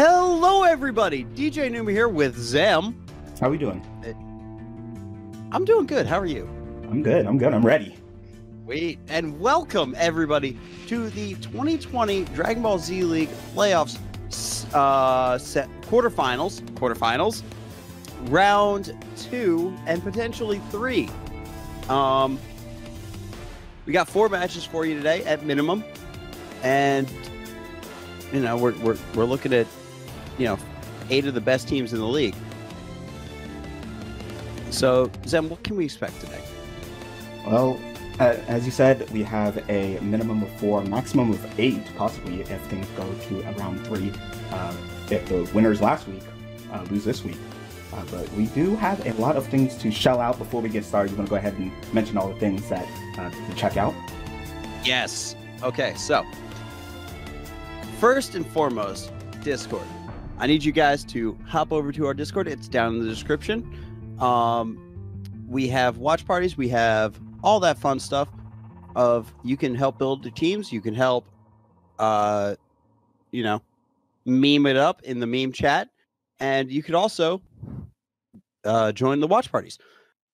Hello, everybody. DJ Numa here with Zem. How are we doing? I'm doing good. How are you? I'm good. I'm good. I'm ready. Wait, and welcome everybody to the 2020 Dragon Ball Z League playoffs uh, set quarterfinals, quarterfinals, round two, and potentially three. Um, we got four matches for you today at minimum, and you know we're we're we're looking at you know eight of the best teams in the league. So, Zem, what can we expect today? Well, uh, as you said, we have a minimum of four, maximum of eight, possibly if things go to around three. Uh, if the winners last week uh, lose this week. Uh, but we do have a lot of things to shell out before we get started. You want to go ahead and mention all the things that uh, to check out? Yes. Okay, so first and foremost, Discord. I need you guys to hop over to our Discord. It's down in the description. Um, we have watch parties. We have all that fun stuff. Of you can help build the teams. You can help, uh, you know, meme it up in the meme chat, and you could also uh, join the watch parties.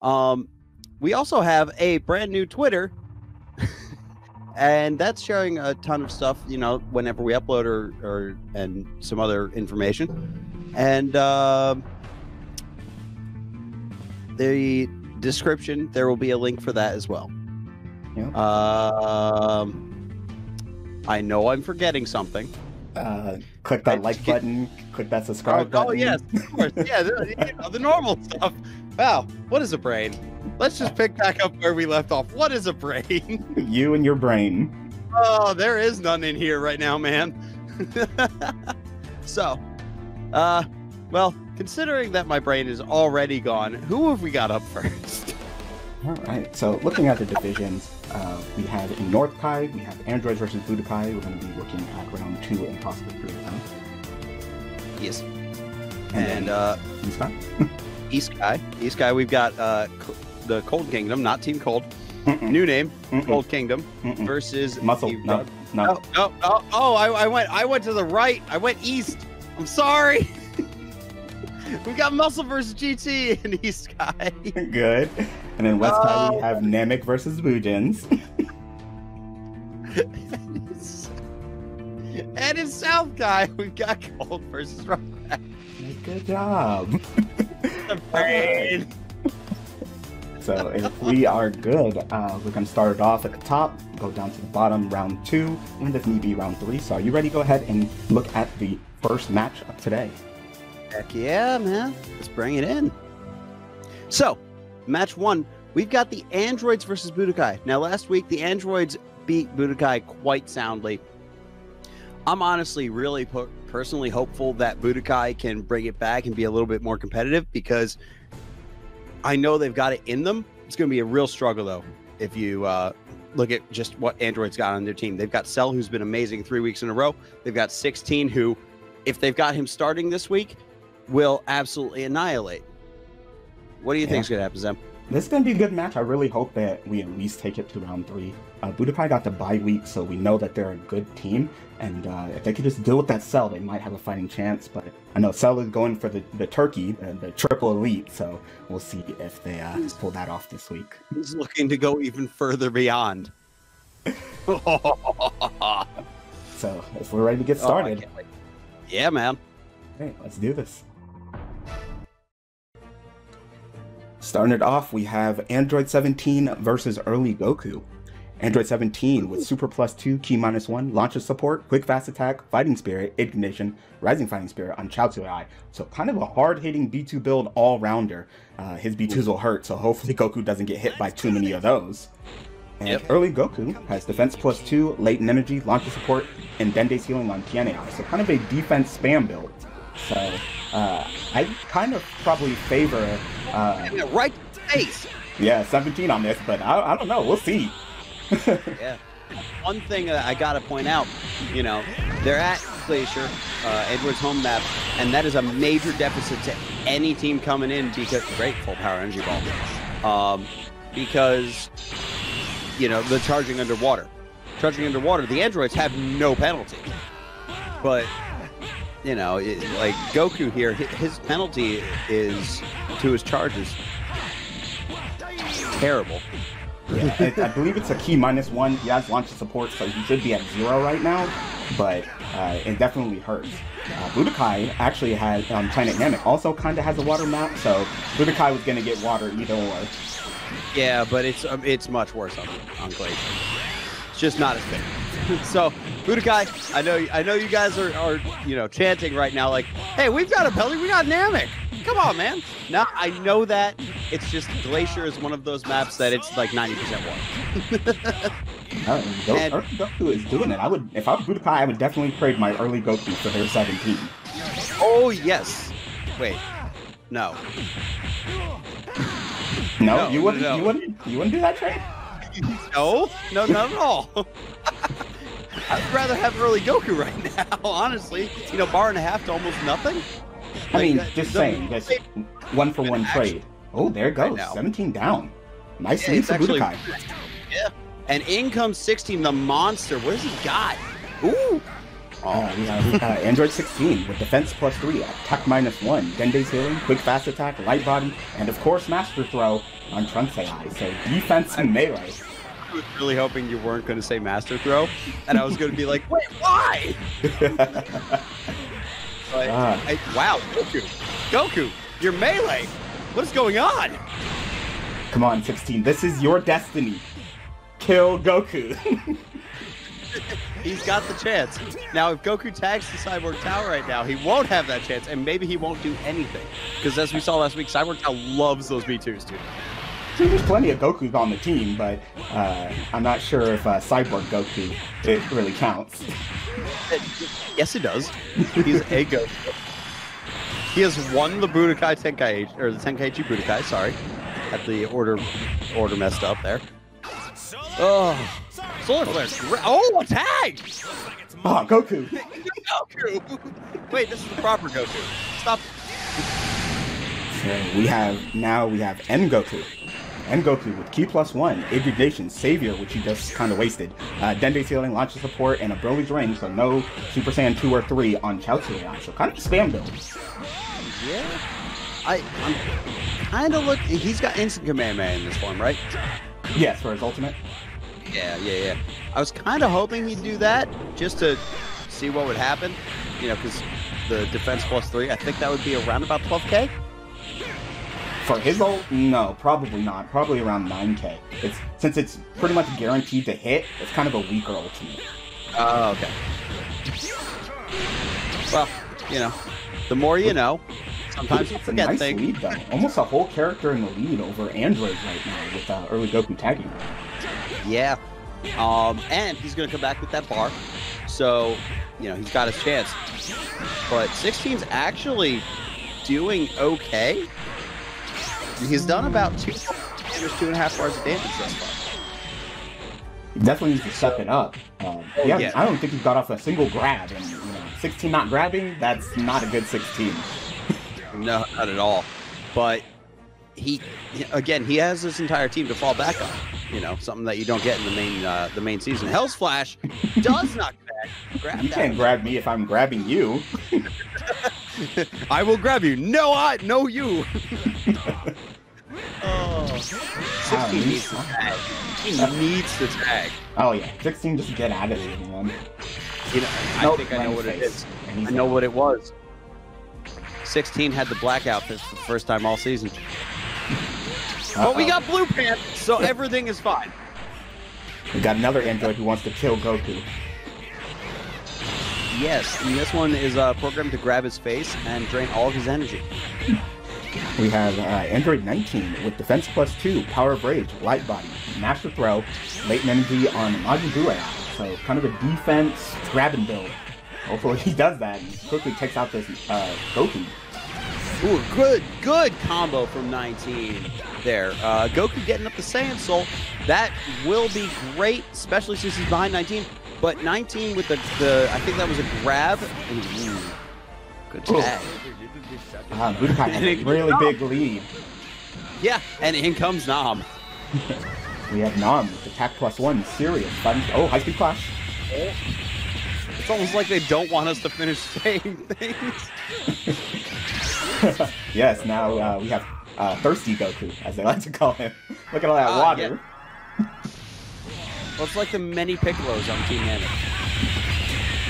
Um, we also have a brand new Twitter, and that's sharing a ton of stuff. You know, whenever we upload or, or and some other information, and uh, the description there will be a link for that as well. Yeah. Um, I know I'm forgetting something. Uh, click that I- like button. Click that subscribe Oh, button. oh yes, of course. Yeah, the, you know, the normal stuff. Wow, what is a brain? Let's just pick back up where we left off. What is a brain? You and your brain. Oh, there is none in here right now, man. so, uh, well, considering that my brain is already gone, who have we got up first? All right. So looking at the divisions, uh, we have in North Kai, we have Androids versus Budokai. We're going to be looking at round two and possibly three of them. Yes. And, And uh, East Kai. East Kai, East Kai, we've got uh, the Cold Kingdom, not Team Cold. Mm-mm, New name, mm-mm, Cold Kingdom mm-mm. versus Muscle. the- No, no. Oh, oh, oh, oh I, I went I went to the right. I went east. I'm sorry. we got Muscle versus GT in East Kai. Good. And then West Kai, we Oh. have Namek versus Bujins. and in South Kai, we've got Cold versus Rock. Good job. The brain. So if we are good, uh, we're going to start it off at the top, go down to the bottom, round two, and if need be, round three. So are you ready? Go ahead and look at the first match of today. Heck yeah, man. Let's bring it in. So, match one, we've got the androids versus Budokai. Now, last week, the androids beat Budokai quite soundly. I'm honestly really per- personally hopeful that Budokai can bring it back and be a little bit more competitive because I know they've got it in them. It's going to be a real struggle, though, if you uh, look at just what androids got on their team. They've got Cell, who's been amazing three weeks in a row. They've got 16, who, if they've got him starting this week, will absolutely annihilate. What do you Yeah. think is going to happen, Zem? This is going to be a good match. I really hope that we at least take it to round three. Uh, Budokai got the bye week, so we know that they're a good team. And uh, if they could just deal with that Cell, they might have a fighting chance. But I know Cell is going for the, the turkey, uh, the triple elite, so we'll see if they uh, pull that off this week. He's looking to go even further beyond. oh, So if we're ready to get started, can't yeah, man. Okay, let's do this. Starting it off, we have Android 17 versus Early Goku. Android 17 with Super Plus 2, Ki Minus 1, Launcher Support, Quick Fast Attack, Fighting Spirit, Ignition, Rising Fighting Spirit on Chaozu AI. So kind of a hard-hitting B2 build all-rounder. Uh, his B2s will hurt, so hopefully Goku doesn't get hit by too many of those. And Yep. early Goku has defense plus two, latent energy, launcher support, and Dende's healing on TNAI. So kind of a defense spam build. So uh, I kind of probably favor uh, right to face. yeah 17 on this, but I, I don't know. We'll see. Yeah. One thing I gotta point out, you know, they're at Glacier, uh, Edwards' home map, and that is a major deficit to any team coming in because great full power energy ball, um, because you know the charging underwater, charging underwater. The androids have no penalty, but you know, it, like Goku here, his penalty is to his charges. Terrible. Yeah, it, I believe it's a Ki minus one. He has launch support, so he should be at zero right now. But uh, it definitely hurts. Uh, Budokai actually has um, Planet Namek also kind of has a water map, so Budokai was gonna get water either or. Yeah, but it's um, it's much worse on on Glacier. It's just not as fair. so Budokai, I know I know you guys are, are you know chanting right now like, hey, we've got a belly, we got Namek. Come on, man. Now I know that it's just Glacier is one of those maps that it's like 90% water. Uh, Go- And- Goku is doing it. I would, if I was Budokai, I would definitely trade my early Goku for their 17. Oh yes. Wait. No. No, No, you wouldn't. no. You wouldn't. You wouldn't do that trade. No, no, not at all. I'd rather have early Goku right now, honestly. You know, bar and a half to almost nothing. I mean, that- uh, just saying, just one for one trade. Oh, there it goes. now. 17 down. Nice Yeah, lead for Budokai. Yeah. And in comes 16, the monster. What has he got? Ooh. We have uh, Android 16 with defense plus 3, attack minus 1, Dende's healing, quick fast attack, light body, and of course Master Throw on Trunks AI. So defense and melee. I was really hoping you weren't going to say master throw, and I was going to be like, wait, why? But Ah. I, wow, Goku, Goku, you're melee. What is going on? Come on, 16. This is your destiny. Kill Goku. He's got the chance. Now, if Goku tags the Cyborg Tao right now, he won't have that chance, and maybe he won't do anything. Because as we saw last week, Cyborg Tao loves those B2s, dude. See, there's plenty of Gokus on the team, but uh, I'm not sure if uh, Cyborg Goku it really counts. Yes, it does. He's a Goku. He has won the Budokai Tenkaichi, or the Tenkaichi Budokai, sorry. Had the order order messed up there. Oh, Solar Flare. Oh, a tag! Oh, Goku. Goku! Wait, this is the proper Goku. Stop. So we have now we have End Goku. End Goku with Ki plus one, Indignation, Savior, which he just kind of wasted. Uh, Dende's healing, launcher support, and a Broly's ring, so no Super Saiyan 2 or 3 on Chaozu So kind of spam build. Yeah. I, I'm kind of looking. He's got instant Kamehameha in this form, right? Yes, for his ultimate. Yeah, yeah, yeah. I was kind of hoping he'd do that just to see what would happen. You know, because the defense plus three, I think that would be around about 12k. For his ult, no, probably not. Probably around 9k. It's since it's pretty much guaranteed to hit. It's kind of a weaker ultimate. Oh, okay. Well, you know, the more you know. Sometimes you It's a forget nice things. lead though. Almost a whole character in the lead over Android right now with uh, early Goku tagging. Yeah. Um, and he's going to come back with that bar. So, you know, he's got his chance. But 16's actually doing okay. He's done about two, damage, two and a half bars of damage thus far. He definitely needs to step it up. Um, Oh, yeah, yeah. I don't think he's got off a single grab, and you know, 16 not grabbing, that's not a good 16. No, not at all. But he, again, he has his entire team to fall back on. You know, something that you don't get in the main uh, the main season. Hell's Flash does not grab. You can't grab me if I'm grabbing you. I will grab you. No, I. No, you. oh, 16 needs to tag. He needs to tag. Oh yeah, 16 just get out of there, man. You know, I Nope, think I know what it face. is. And he's I know what it was. 16 had the black outfit for the first time all season. But we got blue pants, so everything is fine. We got another android who wants to kill Goku. Yes, and this one is uh, programmed to grab his face and drain all of his energy. We have uh, Android 19 with Defense Plus 2, Power of Rage, Light Body, Master Throw, Latent Energy on Majin Buu. So kind of a defense grab and build. Hopefully he does that and quickly takes out this uh, Goku. Ooh, good, good combo from 19 there. Uh, Goku getting up the Saiyan Soul. That will be great, especially since he's behind 19. But 19 with the, the I think that was a grab. Ooh, good Ooh. tag. Uh, Budokai has a really big lead. Yeah, and in comes Nam. We have Nam with Attack Plus 1, Serious, fighting- Oh, High Speed Clash. It's almost like they don't want us to finish saying things. yes, now uh, we have uh, Thirsty Goku, as they like to call him. Look at all that Uh, water. Well, it's like the many Piccolos on Team Namek.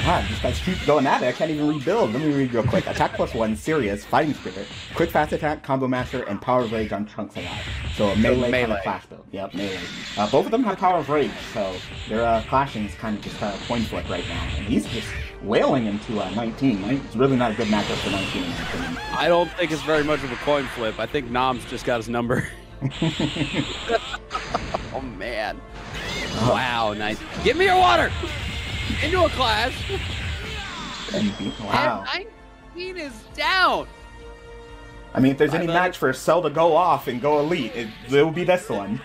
Ah, these guys keep going at it. I can't even rebuild. Let me read real quick. Attack plus one, serious, fighting spirit, quick fast attack, combo master, and power of rage on Trunks AI. So a melee, kind melee. of clash build. Yep, melee. Uh, both of them have power of rage, so their uh, clashing is kind of just a uh, coin flip right now. And he's just wailing into uh, 19. Right? It's really not a good matchup for 19 in my opinion. I don't think it's very much of a coin flip. I think Nam's just got his number. oh man! Wow, nice. Give me your water. Into a clash. wow. And 19 is down. I mean, if there's any match for Cell to go off and go elite, it, it will be this one.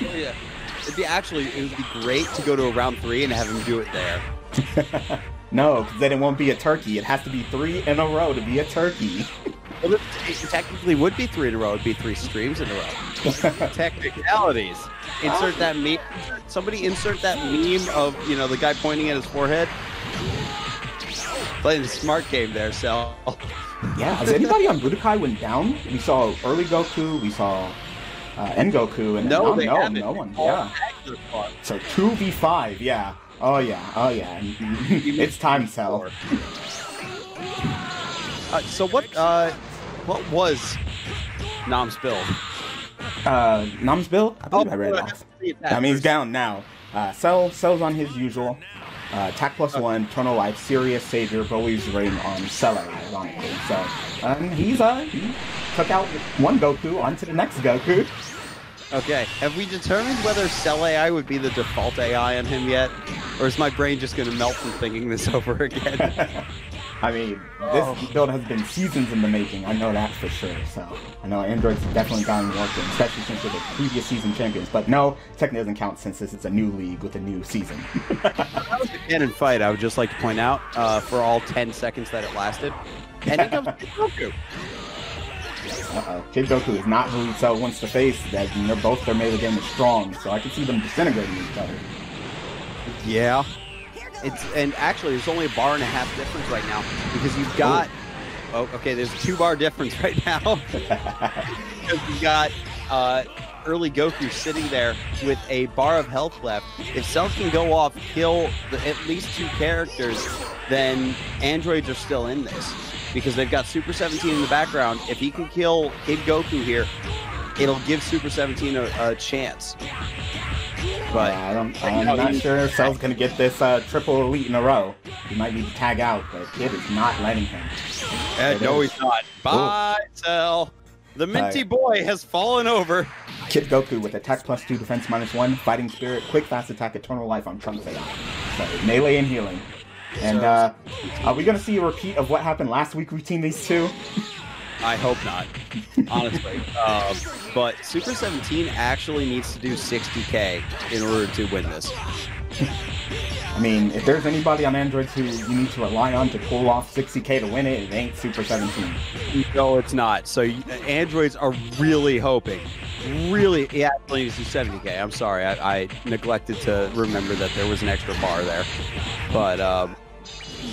Oh, yeah. It'd be actually it would be great to go to a round three and have him do it there. No, because then it won't be a turkey. It has to be three in a row to be a turkey. Well, it, it technically would be three in a row. It'd be three streams in a row. Technicalities. Insert that meme. Somebody insert that meme of you know the guy pointing at his forehead. Playing the smart game there, Cell. Yeah, has anybody on Budokai went down? We saw early Goku, we saw uh, End Goku, and No, no, haven't. no one. Yeah, so two v five. Yeah. Oh yeah. Oh yeah. it's time, Cell. Uh, so what? Uh, what was Nam's build? Uh, Nam's build. I believe I read it Oh, off. I mean, he's down now. Uh, Cell, Cell's on his usual. Uh, attack plus one, Eternal Life, Serious Savior, Broly's Ring on Cell, ironically. So, um, he's, uh, he took out one Goku onto the next Goku. Okay, have we determined whether Cell AI would be the default AI on him yet? Or is my brain just going to melt from thinking this over again? I mean, this build has been seasons in the making. I know that for sure. So I know Android's definitely gotten working, especially since they're the previous season champions. But no, technically doesn't count since this is a new league with a new season. Cannon fight, I would just like to point out, uh, for all 10 seconds that it lasted. And it comes Goku. Uh-oh. Kid Goku is not who Cell wants to face. That they're both their melee game is strong, so I can see them disintegrating each other. Yeah. It's and actually there's only a bar and a half difference right now because you've got oh okay there's a two bar difference right now because you got uh, early Goku sitting there with a bar of health left. If Cell can go off, kill the, at least two characters, then androids are still in this because they've got Super 17 in the background. If he can kill Kid Goku here, it'll give Super 17 a, a chance. But Yeah, I don't, I'm now, not he- sure if Cell's gonna get this uh, triple elite in a row. He might need to tag out, but Kid is not letting him. Uh, It no, is. he's not. Bye, Cell. The minty Alright. boy has fallen over. Kid Goku with attack plus two, defense minus one, fighting spirit, quick fast attack, eternal life on Trunks AI. So melee and healing. And uh, are we gonna see a repeat of what happened last week between these two? I hope not, honestly. um, but Super 17 actually needs to do 60k in order to win this. I mean, if there's anybody on Androids who you need to rely on to pull off 60k to win it, it ain't Super 17. No, it's not. So androids are really hoping, really. Yeah, actually needs to do 70k. I'm sorry, I, I neglected to remember that there was an extra bar there. But um,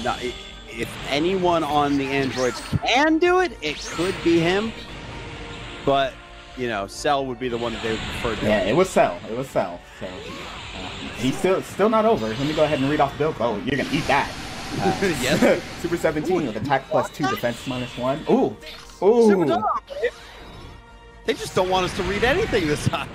no, i- if anyone on the androids can do it, it could be him. But you know, Cell would be the one that they would prefer doing. Yeah, it was Cell. It was Cell. So uh, he's still still not over. Let me go ahead and read off Bill. Oh, you're gonna eat that. Uh, Yes. Super 17 with attack plus two, defense minus one. Ooh, ooh. Super dog, babe. They just don't want us to read anything this time.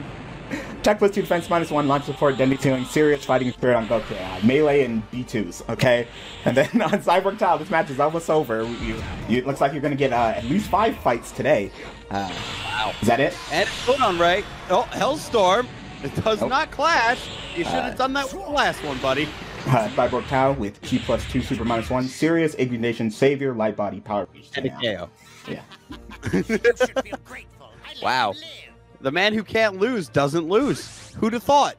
Attack plus two, defense minus one, launch support, Dende healing, serious fighting spirit on Goku. Melee and B2s, okay? And then on Cyborg Tao, this match is almost over. You, you, it looks like you're gonna get uh, at least five fights today. Uh, Wow. is that it? And hold on, Ray. Oh, Hellstorm. It does Nope. not clash. You should have Uh, done that last one, buddy. Uh, Cyborg Tao with Ki plus two, super minus one, serious, ignition, savior, light body, power beast. And a Yeah. KO. Yeah. Wow. The man who can't lose doesn't lose. Who'd have thought?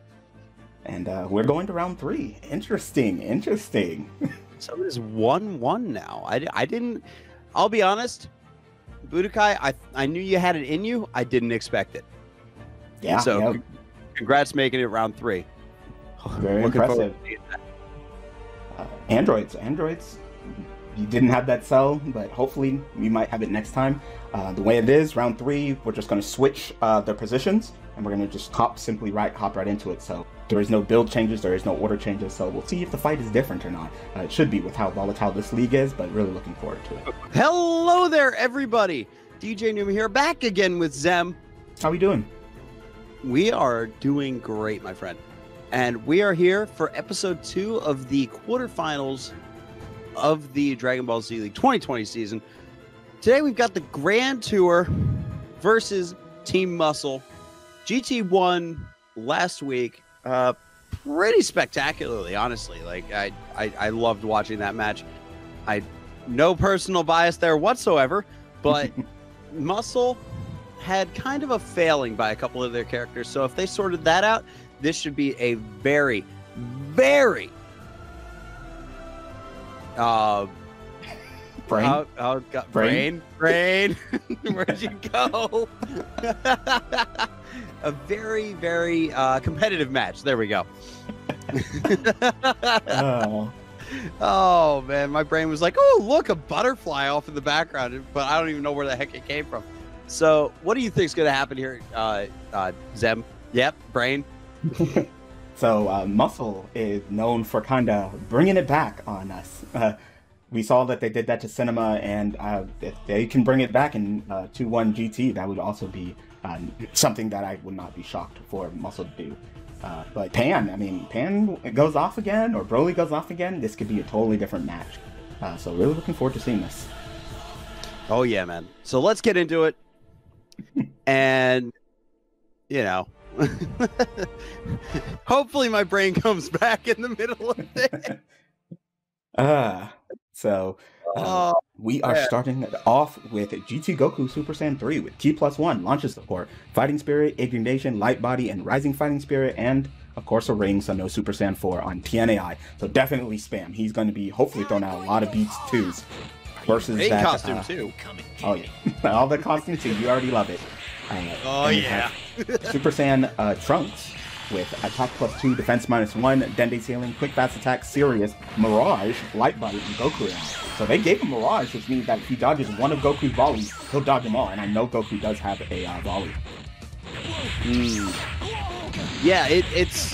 And uh, we're going to round three. Interesting, interesting. So it is 1 1 now. I, I didn't. I'll be honest. Budokai, I, I knew you had it in you. I didn't expect it. Yeah, So yeah, congrats making it round three. very Looking impressive. to seeing that. Uh, Androids, androids. You didn't have that cell, but hopefully you might have it next time. Uh, the way it is, round three, we're just going to switch uh, their positions, and we're going to just hop simply right, hop right into it. So there is no build changes, there is no order changes. So we'll see if the fight is different or not. Uh, it should be with how volatile this league is, but really looking forward to it. Hello there, everybody. DJ Newman here, back again with Zem. How are we doing? We are doing great, my friend. And we are here for episode two of the quarterfinals of the Dragon Ball Z League 2020 season. Today we've got the Grand Tour versus Team Muscle. GT won last week, uh, pretty spectacularly, honestly. Like I, I, I loved watching that match. I no personal bias there whatsoever, but Muscle had kind of a failing by a couple of their characters. So if they sorted that out, this should be a very, very uh Brain? Oh, oh, God, brain, brain. Where'd you go? a very, very uh, competitive match. There we go. oh. oh man, my brain was like, "Oh, look, a butterfly off in the background," but I don't even know where the heck it came from. So, what do you think is going to happen here, uh, uh, Zem? Yep, brain. So, uh, Muscle is known for kind of bringing it back on us. Uh, we saw that they did that to Cinema, and uh, if they can bring it back in uh, 2-1 GT, that would also be uh, something that I would not be shocked for Muscle to do. Uh, but Pan, I mean, Pan goes off again, or Broly goes off again, this could be a totally different match. Uh, so really looking forward to seeing this. Oh yeah, man. So let's get into it. and, you know, hopefully my brain comes back in the middle of it. uh, so uh, oh, we are starting off with GT Goku Super Saiyan 3 with Ki plus one launches support, Fighting Spirit, Ignition, Light Body, and Rising Fighting Spirit, and of course a ring, so no Super Saiyan 4 on TNAI. So definitely spam. He's going to be hopefully throwing out a lot of beats twos. Versus that costume uh, too. Oh yeah, all the costumes too. You already love it. Uh, oh yeah. Super Saiyan uh, Trunks with attack plus two, defense minus one, Dende's Healing, quick fast attack, Serious, Mirage, Light Body, and Goku. So they gave him Mirage, which means that if he dodges one of Goku's volleys, he'll dodge them all. And I know Goku does have a uh, volley. Mm. Yeah, it, it's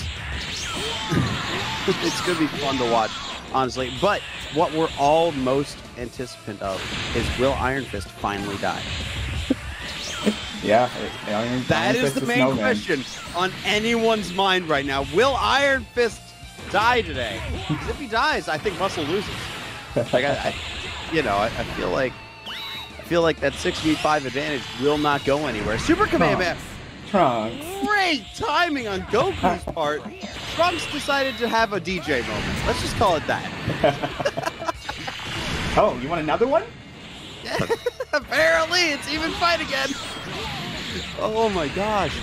it's gonna be fun to watch, honestly. But what we're all most anticipant of is will Iron Fist finally die? Yeah, Iron, that is the main snowman. question on anyone's mind right now. Will Iron Fist die today? Because if he dies, I think Muscle loses. Like I, I you know, I, I, feel like I feel like that 6v5 advantage will not go anywhere. Super Kamehameha. Trunks. Great timing on Goku's part. Trunks decided to have a DJ moment. Let's just call it that. oh, you want another one? Apparently, it's even fight again. Oh my gosh.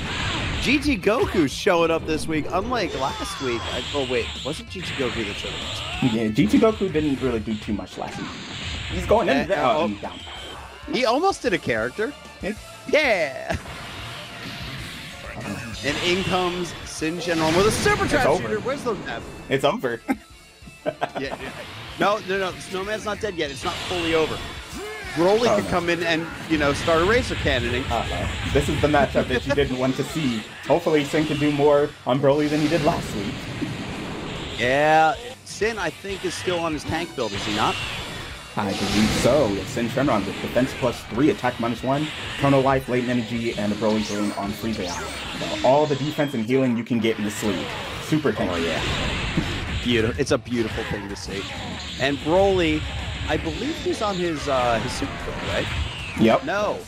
GT Goku showing up this week, unlike last week. I, oh wait, wasn't GT Goku that showed up? Yeah, GT Goku didn't really do too much last week. He's going in uh, oh, down. He almost did a character. yeah. and in comes Sin Shenron with a super trap shooter. Where's the map? It's over. yeah, yeah. No, no, no. Snowman's not dead yet. It's not fully over. Broly oh, could no. come in and, you know, start eraser cannoning. Uh-oh. This is the matchup that you didn't want to see. Hopefully Sin can do more on Broly than he did last week. Yeah, Sin, I think, is still on his tank build, is he not? I believe so. It's Sin Shenron with defense plus three, attack minus one, chrono life, latent energy, and a Broly ring on Frieza. So all the defense and healing you can get in this league. Super tanky. Oh, yeah. Beautiful. It's a beautiful thing to see. And Broly I believe he's on his uh, his super build, right? Yep. No.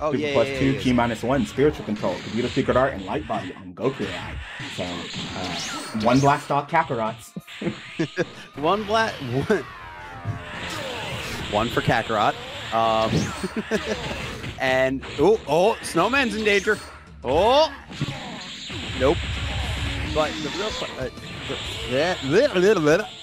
Oh super yeah, plus yeah, two, yeah, Ki minus one, spiritual control, computer secret art, and light body on Goku AI. So uh, one blast off Kakarot's. one blast one. One for Kakarot. Um, and oh oh, Snowman's in danger. Oh, nope. But the real uh, the, bit.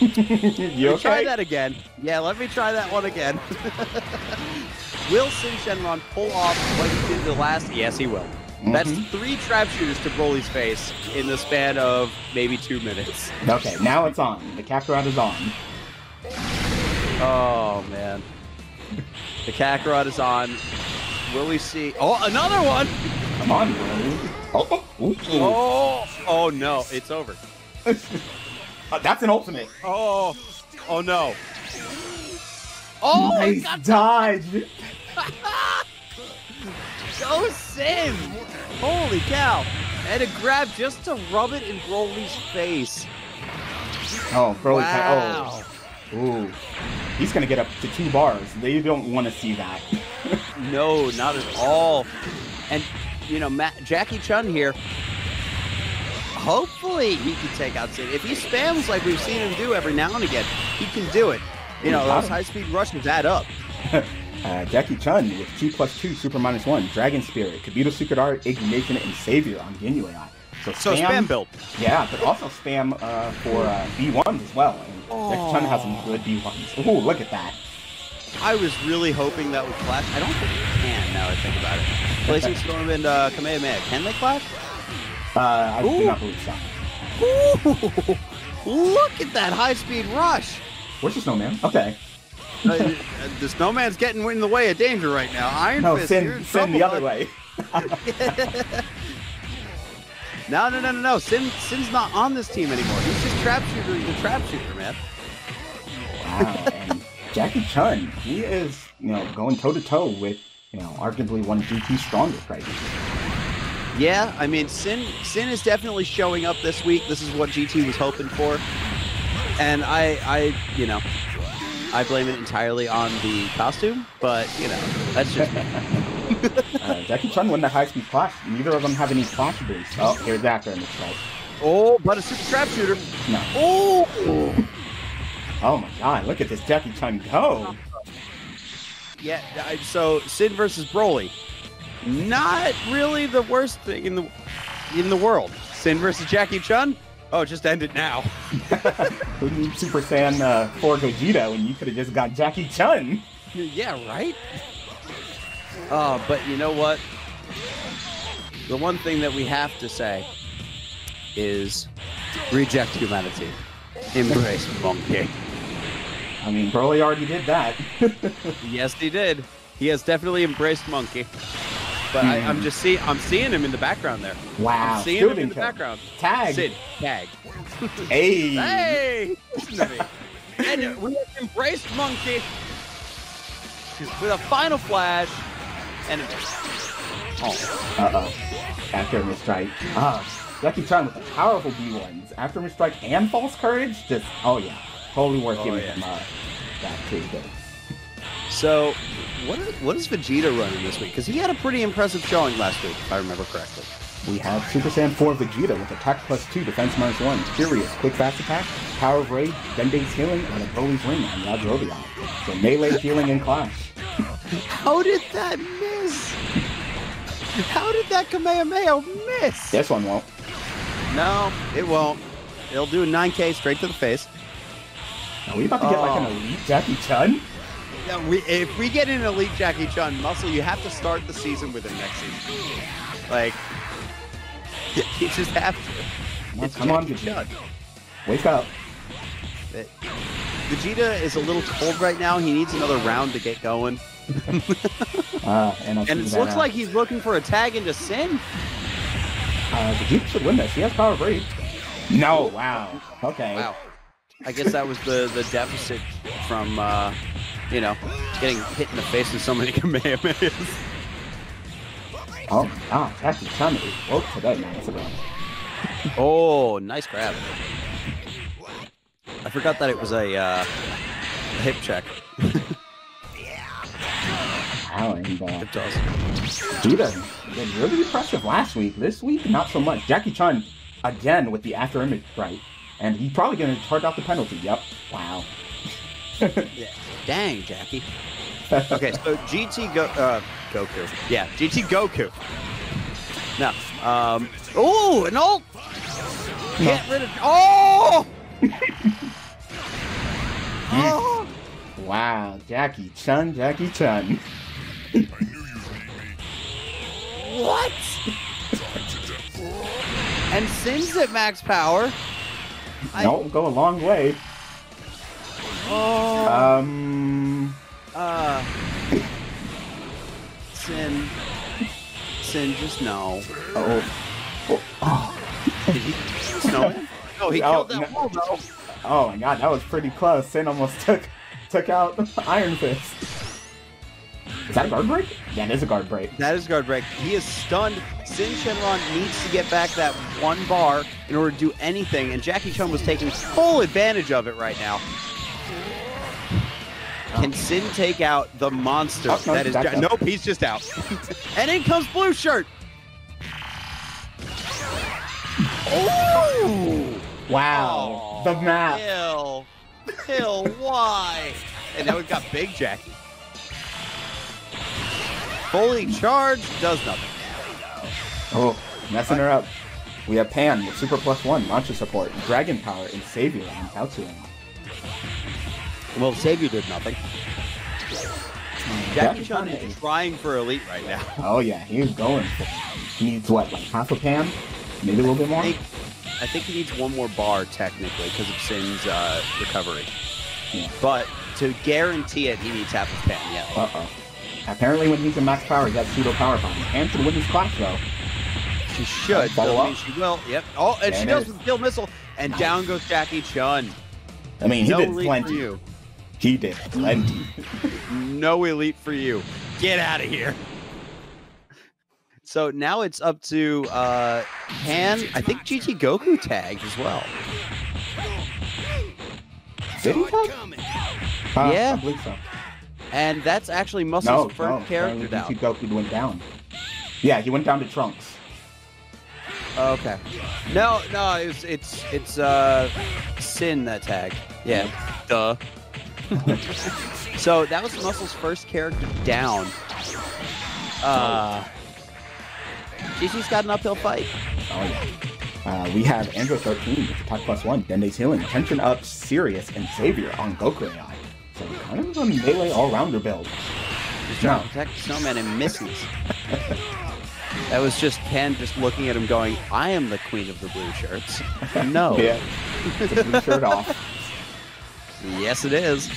You okay? Try that again. Yeah, let me try that one again. will Sin Shenron pull off what he did the last? Yes, he will. That's Mhm. three trap shooters to Broly's face in the span of maybe two minutes. Okay, now it's on. The Kakarot is on. Oh man. The Kakarot is on. Will we see? Oh, another one! Come on, Broly. Oh, oh. Oh, oh no, it's over. Uh, that's an ultimate. Oh, oh no. Oh, he nice got dodge. Go Sin! Holy cow! And a grab just to rub it in Broly's face. Oh, Broly. wow. Oh, ooh. He's gonna get up to two bars. They don't want to see that. No, not at all. And you know, Matt, Jackie Chun here. Hopefully, he can take out Sin. If he spams like we've seen him do every now and again, he can do it. You know, those high-speed rushes add up. Uh, Jackie Chun with 2 plus 2, Super minus 1, Dragon Spirit, Kabuto Secret Art, Ignition, and Savior on Ginyu AI. So So spam build. Yeah, but also spam uh, for uh, B1s as well. And Jackie Chun has some good B1s. Ooh, look at that. I was really hoping that would clash. I don't think it can now I think about it. Blazing Storm and uh, Kamehameha, can they clash? Uh, I Ooh. do not believe so. Ooh, look at that high-speed rush. Where's the snowman? Okay. Uh, the snowman's getting in the way of danger right now. Iron No, Fist, you're in send, send the other way. No, no, no, no, no. Sin, Sin's not on this team anymore. He's just trap shooter. He's a trap shooter, man. Wow. And Jackie Chun, he is, you know, going toe to toe with, you know, arguably one of GT's strongest right now. Yeah, I mean, Sin, Sin is definitely showing up this week. This is what GT was hoping for, and I, I, you know, I blame it entirely on the costume. But you know, that's just Uh, Jackie Chun won the high speed clash. Neither of them have any boost. Oh, here's after him. It's like, oh, but a super trap shooter. no. Oh, Oh my god, look at this Jackie Chun go. yeah. I- So Sin versus Broly, not really the worst thing in the in the world. Sin versus Jackie Chun. Oh, just end it now. Who Super Saiyan uh, 4 Gogeta when you could have just got Jackie Chun? Yeah, right? Oh, but you know what? The one thing that we have to say is reject humanity. Embrace monkey. I mean, Broly already did that. Yes, he did. He has definitely embraced monkey. But I, I'm just seeing I'm seeing him in the background there. wow. I'm seeing him in the background. Tag. Sin, tag. Hey. Hey! Listen to me. And we have embraced monkey with a final flash and oh, Uh-oh. Afterimage Strike. Ah, Jackie Chun with the powerful B1s. Afterimage Strike and False Courage, just, oh yeah. Totally worth Oh, giving yeah. him uh, that too. But So, what is, what is Vegeta running this week? Because he had a pretty impressive showing last week, if I remember correctly. we have Super Saiyan 4 Vegeta with attack plus 2, defense minus 1, Furious, quick fast attack, power of rage, Dende's healing, and a Broly's ring on Yajirobeon. So melee healing and clash. How did that miss? How did that Kamehameha miss? This one won't. No, it won't. It'll do a 9K straight to the face. Are we about to get like an Oh. elite Jackie Chun? We, if we get an elite Jackie Chun muscle, you have to start the season with him next season. Like, you just have to. It's come on, Jackie Vegeta. Chun. Wake up. It- Vegeta is a little cold right now. He needs another round to get going. Uh, and And it looks like he's looking for a tag into Sin. uh, Vegeta should win this. He has power rage. No, wow. Okay. Wow. I guess that was the, the deficit from, uh, you know, getting hit in the face with so many Kamehamehas. Oh, ah, Jackie Chun is woke today, man. It's a Oh, nice grab. I forgot that it was a, uh, a hip check. Wow, and uh, Hip toss. Vegeta was really impressive last week. This week, not so much. Jackie Chun, again, with the after image right. And he's probably going to charge out the penalty. Yep. Wow. Yeah. Dang, Jackie. Okay, so GT Go uh, Goku. Yeah, GT Goku. No. um, oh, an ult. Get rid of. Oh. oh. Wow. Jackie Chun, Jackie Chun. What? And Sin's at max power. I- Don't go a long way. Oh. Um, Uh, Sin. Sin, just no. oh, oh, oh, Did he snowman? No, he Oh, killed that no. wall though. oh my god, that was pretty close. Sin almost took took out Iron Fist. Is that a guard break? Yeah, it is a guard break. That is guard break. He is stunned. Sin Shenron needs to get back that one bar in order to do anything, and Jackie Chun was taking full advantage of it right now. Can Sin take out the monster Oh, no, that is? nope, he's just out. and in comes Blue Shirt. Oh! Wow, Aw, the map. Hill. Hill, why? And now we've got Big Jackie. Fully charged, does nothing. Oh, messing her up. We have Pan with Super Plus One, Launcher Support, Dragon Power, and Savior on Paltuan. Well, Savior did nothing. Jackie Chun is trying for Elite right now. Oh yeah, he's going. He needs what, like half a pan? Maybe a little bit more? I think, I think he needs one more bar, technically, because of Sin's uh, recovery. Yeah. But to guarantee it, he needs half his pan, yeah. Uh-oh. Apparently when he's in max power, he got pseudo power bomb. And should win his class though. She should. Follow Doesn't up. mean she will. Yep. Oh, and There she it does is. with Kill Missile. And down goes Jackie Chun. I mean, he no did elite plenty. For you. He did plenty. No elite for you. Get out of here. So now it's up to uh Pan. I think GT Goku tagged as well. Did he tag? Uh, Yeah. I believe so. And that's actually No, Muscle's first no. character apparently down. GT Goku went down. Yeah, he went down to Trunks. Okay. No, no, it's it's it's uh Sin that tag. Yeah. Duh. so that was Muscle's first character down. Uh GT's got an uphill fight. Oh yeah. Uh, we have Android 13 with attack plus one, Dende's healing, tension up, Serious, and Savior on Goku AI. So kind of a melee all-rounder build. He's trying No. to protect snowman and misses. that was just Ken just looking at him going, I am the queen of the blue shirts. No. Yeah. The blue shirt off. Yes, it is.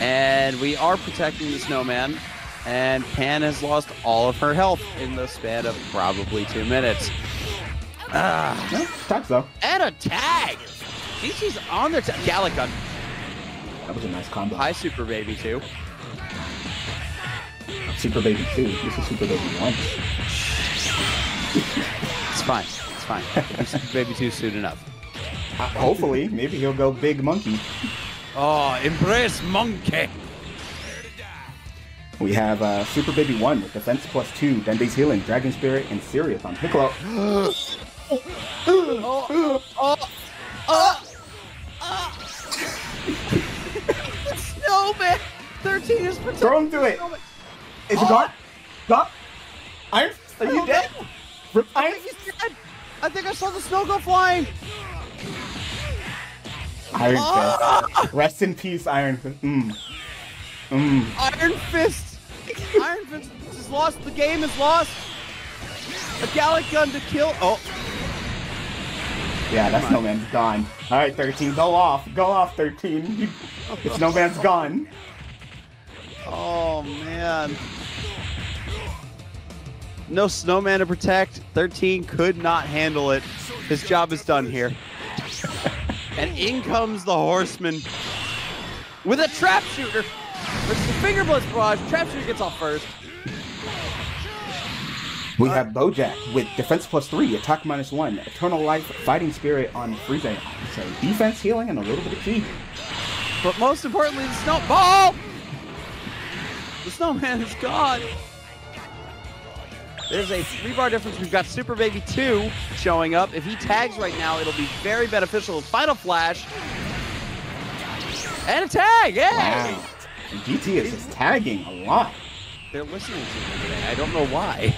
And we are protecting the snowman. And Pan has lost all of her health in the span of probably two minutes. Ah, No, attacks though. and a tag! GT's on their tag. Galick Gun. That was a nice combo. Hi, Super Baby, too. Super Baby 2. This is Super Baby 1. It's fine. It's fine. Super Baby 2 soon enough. Uh, hopefully, maybe he'll go big monkey. Oh, embrace monkey. We have uh, Super Baby 1 with defense plus 2, Dende's healing, Dragon Spirit, and Serious on Piccolo. Oh, oh, oh, oh. Snowman. 13 is protected. Throw him to it! Snowman. Is it gone? Gone? Iron? Are you dead? I Iron? think he's dead. I think I saw the snow go flying. Iron Ah! Fist. Rest in peace, Iron Fist. Mm. Mm. Iron Fist. Iron Fist is lost. The game is lost. A Galick Gun to kill. Oh, Yeah, that Come on. snowman's gone. Alright, 13, go off. Go off, 13. The snowman's gone. oh man. No snowman to protect. 13 could not handle it. His job is done here. and in comes the horseman with a trap shooter. Versus the finger blitz barrage. Trap shooter gets off first. We have Bojack with defense plus 3, attack minus 1, eternal life, fighting spirit on Frieza. So defense, healing, and a little bit of key. But most importantly, the snowball! The snowman is gone. There's a three bar difference. We've got Super Baby 2 showing up. If he tags right now, it'll be very beneficial. Final flash. And a tag! yeah! Wow. GT is just tagging a lot. They're listening to me today. I don't know why.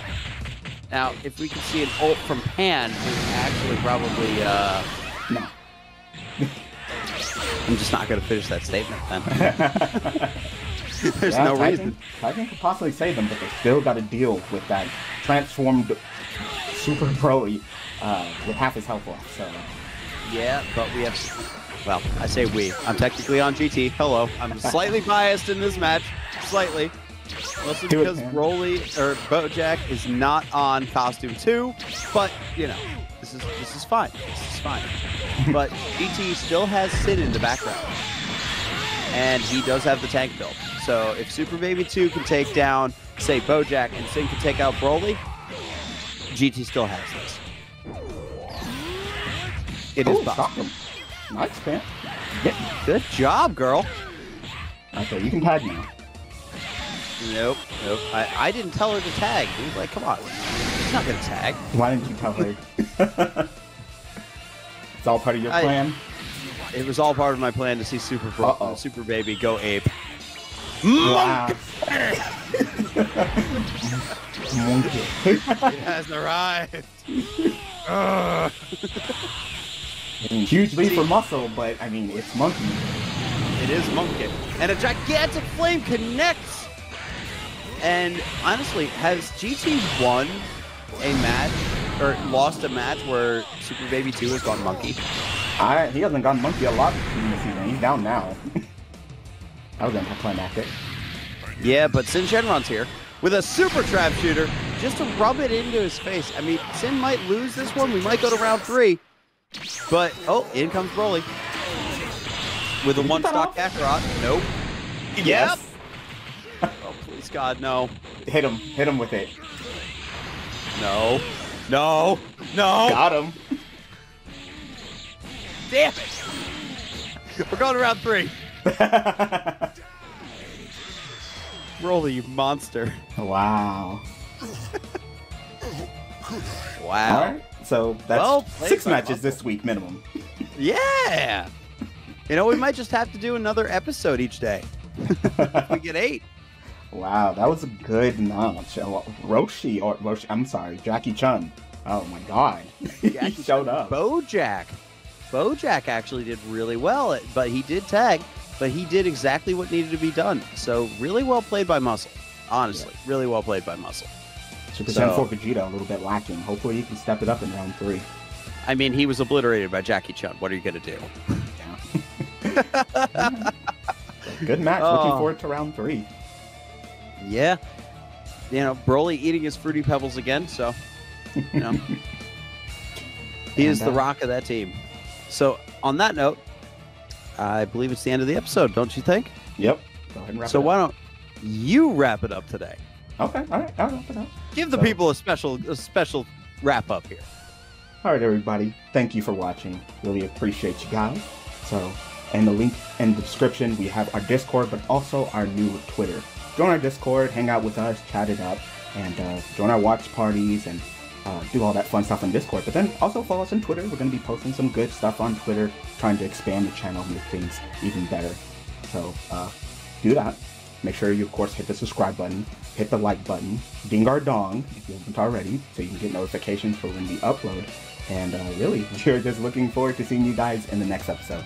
Now, if we could see an ult from Pan, who's actually probably, uh, No. I'm just not going to finish that statement then. There's Yeah, no tagging, reason. Tagging could possibly save them, but they still got to deal with that transformed Super Broly uh, with half his health left. So Yeah, but we have. Well, I say we. I'm technically on GT. Hello. I'm slightly biased in this match. Slightly. Mostly Do because man. Broly or Bojack is not on costume two, but you know, this is this is fine. This is fine. but GT still has Sin in the background, and he does have the tank build. So if Super Baby Two can take down, say Bojack, and Sin can take out Broly, GT still has this. It is oh, possible. him. Nice, man. Good job, girl. Okay, you can tag now. Nope, nope. I, I didn't tell her to tag, dude. Like, come on. She's not gonna tag. Why didn't you tell her? it's all part of your I- plan. It was all part of my plan to see Super Bro- Uh-oh. Super Baby go ape. Wow. Monkey. It has arrived. Ugh. I mean, huge leap for muscle, but I mean, it's monkey. It is Monkey. And a gigantic flame connects. And honestly, has GT won a match or lost a match where Super Baby 2 has gone monkey? I, he hasn't gone monkey a lot in the season. He's down now. that was anticlimactic. Yeah, but Sin Shenron's here with a super trap shooter just to rub it into his face. I mean, Sin might lose this one. We might go to round three. But, oh, in comes Broly. With a one get that stock? Kakarot. Nope. Yes. Oh, please, God, no. Hit him. Hit him with it. No. No. No. Got him. Damn it. We're going to round three. Broly, you monster. wow. Wow. All right. So that's Well six matches this week minimum. Yeah. You know, we might just have to do another episode each day. We get eight. Wow, that was a good match. Uh, Roshi, or Roshi, I'm sorry, Jackie Chun. Oh my god. he showed up. Bojack. Bojack actually did really well, but he did tag, but he did exactly what needed to be done. So really well played by Muscle. Honestly, really well played by Muscle. So- Saiyan 4 Vegeta a little bit lacking. Hopefully he can step it up in round three. I mean, he was obliterated by Jackie Chun. What are you gonna do? Good match. Looking Oh. forward to round three. Yeah. You know, Broly eating his fruity pebbles again, so you know. he is the uh, rock of that team. So on that note, I believe it's the end of the episode, don't you think? Yep. Go ahead and wrap so why don't you wrap it up today? Okay, all right, I'll wrap it up. Give the So- people a special a special wrap up here. All right, everybody. Thank you for watching. Really appreciate you guys. So, in the link in the description, we have our Discord, but also our new Twitter. Join our Discord, hang out with us, chat it up, and uh, join our watch parties and uh, do all that fun stuff on Discord. But then also follow us on Twitter. We're going to be posting some good stuff on Twitter, trying to expand the channel make things even better. So, uh, do that. Make sure you, of course, hit the subscribe button, hit the like button, ding our dong if you haven't already, so you can get notifications for when we upload. And uh, really, we're just looking forward to seeing you guys in the next episode.